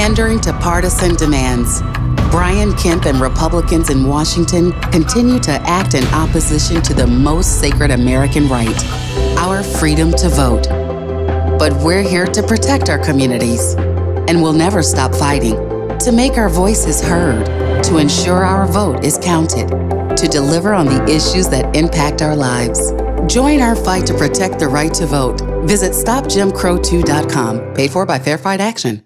pandering to partisan demands. Brian Kemp and Republicans in Washington continue to act in opposition to the most sacred American right our freedom to vote. But we're here to protect our communities, and we'll never stop fighting to make our voices heard, to ensure our vote is counted, to deliver on the issues that impact our lives. Join our fight to protect the right to vote. Visit StopJimCrow2.com, paid for by Fair Fight Action.